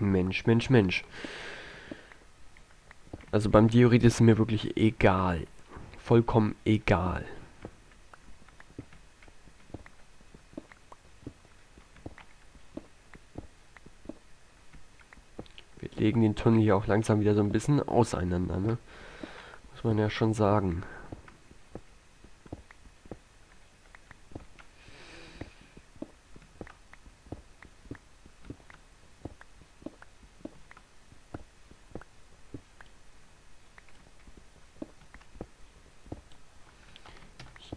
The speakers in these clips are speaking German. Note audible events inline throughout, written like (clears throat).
Mensch, Mensch, Mensch. Also beim Diorit ist es mir wirklich egal. Vollkommen egal. Wir legen den Tunnel hier auch langsam wieder so ein bisschen auseinander, ne? Muss man ja schon sagen.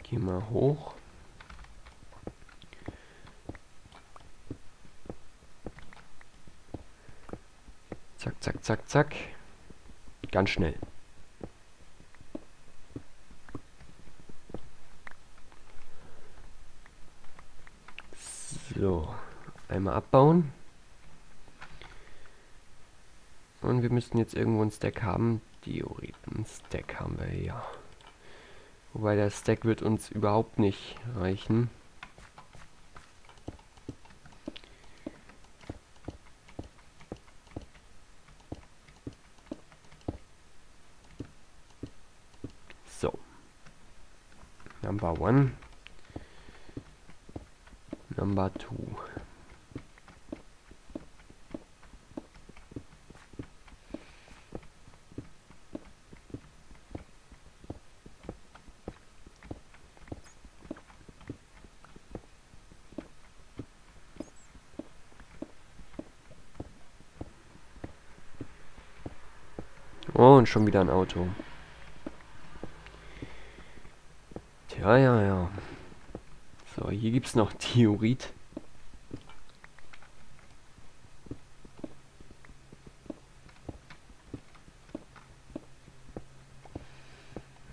Geh mal hoch. Zack, zack, zack, zack. Ganz schnell. So, einmal abbauen. Und wir müssten jetzt irgendwo ein Stack haben. Dioriten Stack haben wir ja. Wobei der Stack wird uns überhaupt nicht reichen. So. Number one. Number two. Oh, und schon wieder ein Auto. Tja, ja, ja. So, hier gibt's noch Theorit.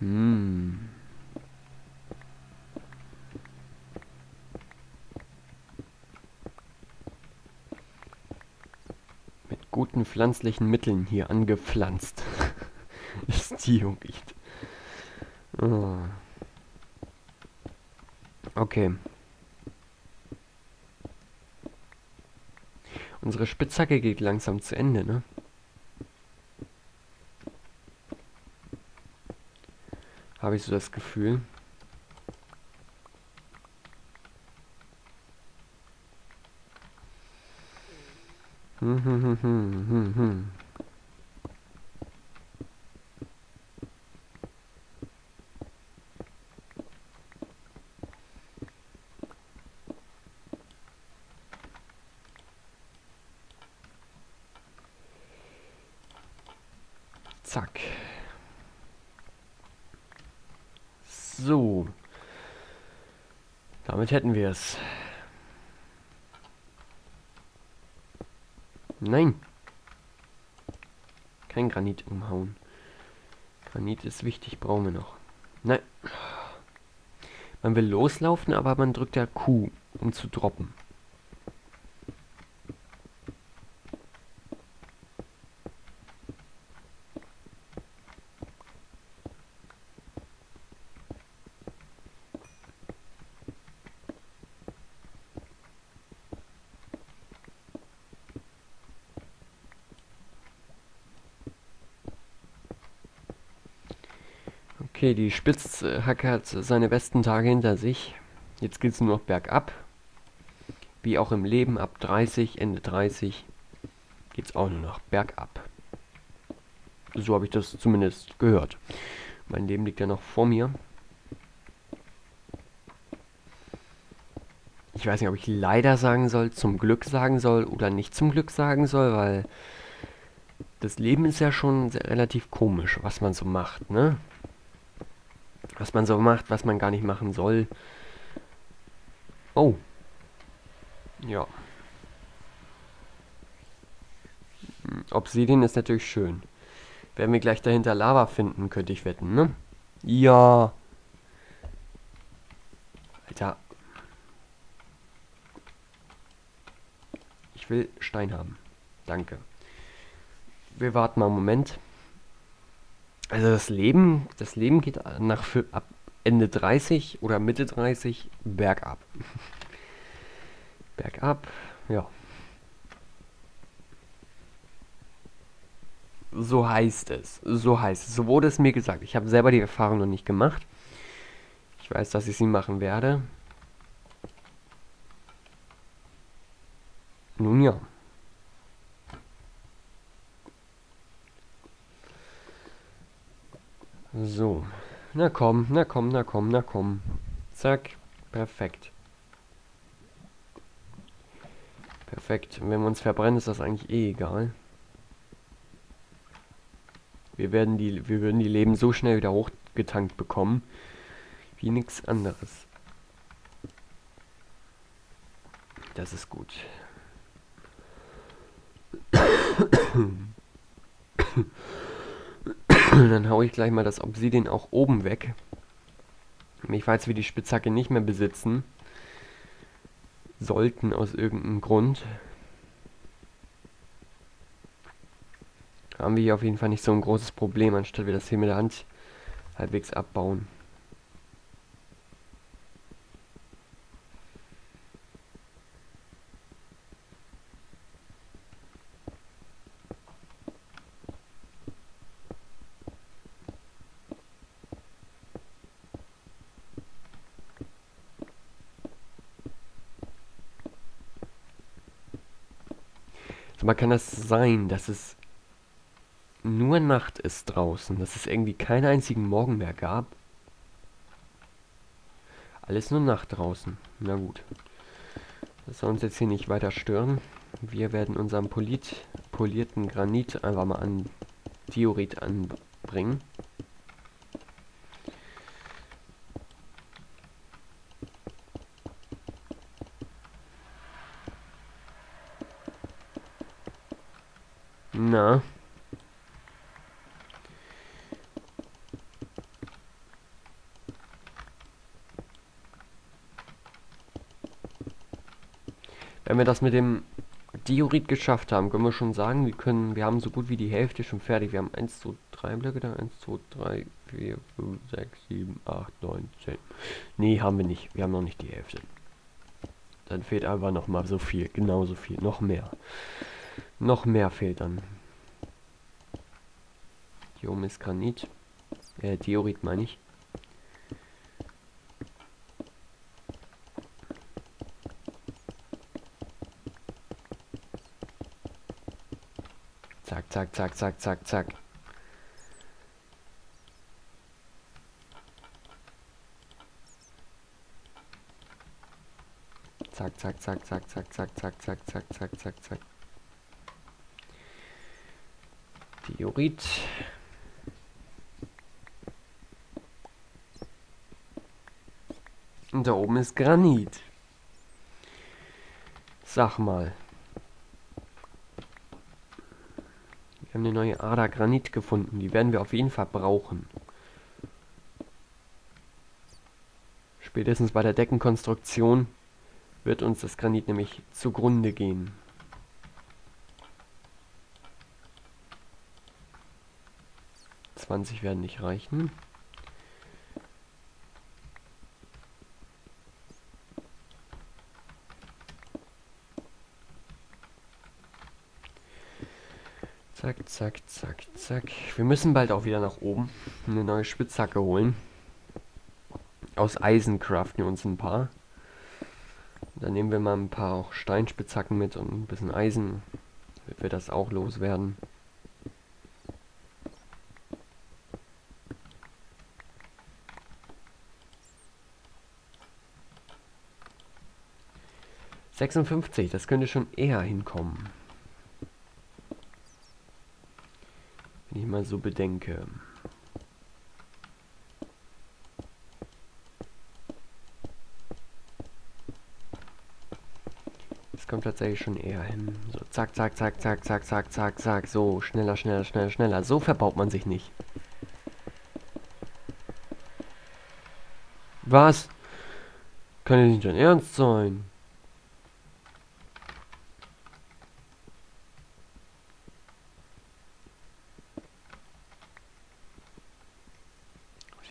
Hm. Mit guten pflanzlichen Mitteln hier angepflanzt. (laughs) ist Diorit. Oh. Okay. Unsere Spitzhacke geht langsam zu Ende, ne? Habe ich so das Gefühl. Hm, hm, hm, hm, hm, hm. Zack. So. Damit hätten wir es. Nein. Kein Granit umhauen. Granit ist wichtig, brauchen wir noch. Nein. Man will loslaufen, aber man drückt ja Q, um zu droppen. Okay, die Spitzhacke hat seine besten Tage hinter sich. Jetzt geht es nur noch bergab. Wie auch im Leben, ab 30, Ende 30 geht es auch nur noch bergab. So habe ich das zumindest gehört. Mein Leben liegt ja noch vor mir. Ich weiß nicht, ob ich leider sagen soll, zum Glück sagen soll oder nicht zum Glück sagen soll, weil das Leben ist ja schon relativ komisch, was man so macht, ne? Was man so macht, was man gar nicht machen soll. Oh. Ja. Hm, Obsidian ist natürlich schön. Werden wir gleich dahinter Lava finden, könnte ich wetten, ne? Ja. Alter. Ich will Stein haben. Danke. Wir warten mal einen Moment. Also das Leben, das Leben geht nach ab Ende 30 oder Mitte 30 bergab. bergab, ja. So heißt es. So heißt es. So wurde es mir gesagt. Ich habe selber die Erfahrung noch nicht gemacht. Ich weiß, dass ich sie machen werde. Nun ja. So. Na komm, na komm, na komm, na komm. Zack. Perfekt. Perfekt. Wenn wir uns verbrennen, ist das eigentlich eh egal. Wir werden die, wir würden die Leben so schnell wieder hochgetankt bekommen, wie nichts anderes. Das ist gut. (clears throat) Dann haue ich gleich mal das Obsidian auch oben weg. Nämlich falls wir die Spitzhacke nicht mehr besitzen sollten aus irgendeinem Grund, haben wir hier auf jeden Fall nicht so ein großes Problem, anstatt wir das hier mit der Hand halbwegs abbauen. Aber kann das sein, dass es nur Nacht ist draußen, dass es irgendwie keinen einzigen Morgen mehr gab? Alles nur Nacht draußen. Na gut. Das soll uns jetzt hier nicht weiter stören. Wir werden unseren polit, polierten Granit einfach mal an Diorit anbringen. Na. Wenn wir das mit dem Diorit geschafft haben, können wir schon sagen, wir können, wir haben so gut wie die Hälfte schon fertig. Wir haben 1, 2, 3 Blöcke da, 1, 2, 3, 4, 5, 6, 7, 8, 9, 10. Nee, haben wir nicht. Wir haben noch nicht die Hälfte. Dann fehlt einfach noch mal so viel, genauso viel, noch mehr. Noch mehr fehlt dann. Hier oben ist Granit. Äh, Diorit meine ich. Zack, zack, zack, zack, zack, zack. Zack, zack, zack, zack, zack, zack, zack, zack, zack, zack, zack. Diorit. Und da oben ist Granit. Sag mal. Haben eine neue Ader Granit gefunden. Die werden wir auf jeden Fall brauchen. Spätestens bei der Deckenkonstruktion wird uns das Granit nämlich zugrunde gehen. Zwanzig werden nicht reichen. Zack, zack, zack, zack. Wir müssen bald auch wieder nach oben eine neue Spitzhacke holen. Aus Eisen craften wir uns ein paar. Dann nehmen wir mal ein paar auch Steinspitzhacken mit und ein bisschen Eisen. Wird wir das auch loswerden. Sechsundfünfzig, das könnte schon eher hinkommen. Wenn ich mal so bedenke. Das kommt tatsächlich schon eher hin. So, zack, zack, zack, zack, zack, zack, zack, zack. So, schneller, schneller, schneller, schneller. So verbaut man sich nicht. Was? Kann ja nicht dein Ernst sein.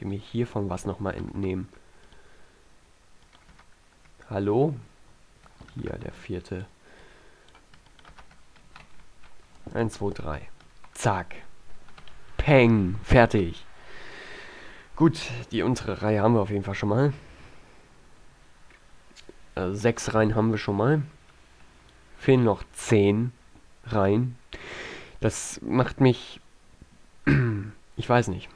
Will mir hiervon was nochmal entnehmen. Hallo? Hier, der vierte. 1, 2, 3. Zack. Peng. Fertig. Gut, die untere Reihe haben wir auf jeden Fall schon mal. Also sechs Reihen haben wir schon mal. Fehlen noch zehn Reihen. Das macht mich... (clears throat) ich weiß nicht.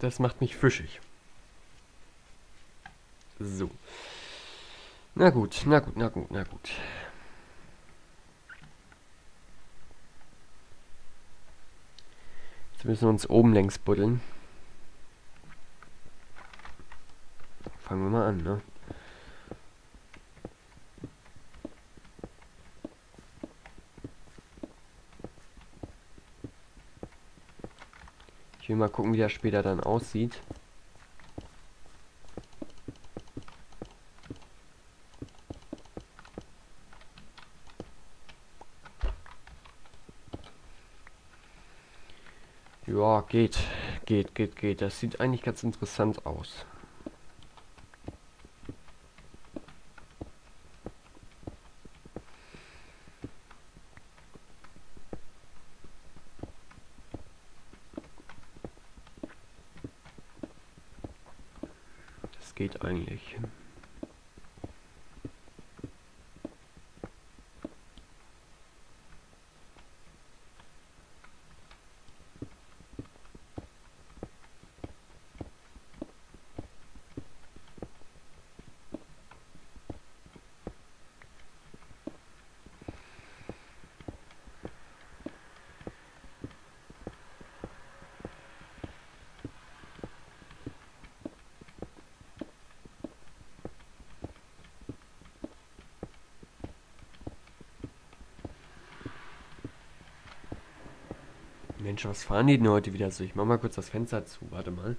Das macht mich fischig. So. Na gut, na gut, na gut, na gut. Jetzt müssen wir uns oben längs buddeln. Fangen wir mal an, ne? Ich will mal gucken, wie das später dann aussieht. Ja, geht. Geht, geht, geht. Das sieht eigentlich ganz interessant aus. Das geht eigentlich. Mensch, was fahren die denn heute wieder so? Ich mach mal kurz das Fenster zu. Warte mal.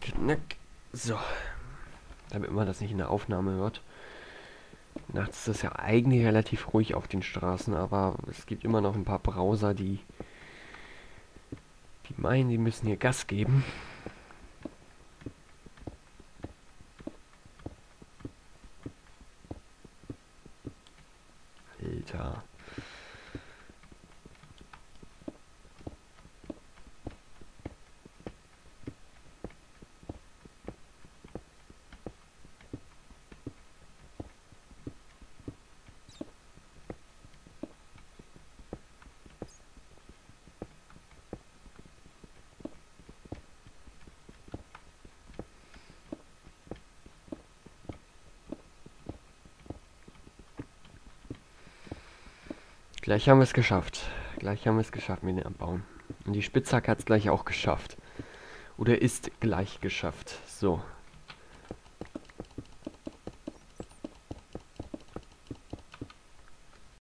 Knack. So. Damit man das nicht in der Aufnahme hört. Nachts ist es ja eigentlich relativ ruhig auf den Straßen, aber es gibt immer noch ein paar Browser, die, die meinen, die müssen hier Gas geben. Alter. Gleich haben wir es geschafft. Gleich haben wir es geschafft mit dem Abbauen. Und die Spitzhacke hat es gleich auch geschafft. Oder ist gleich geschafft. So.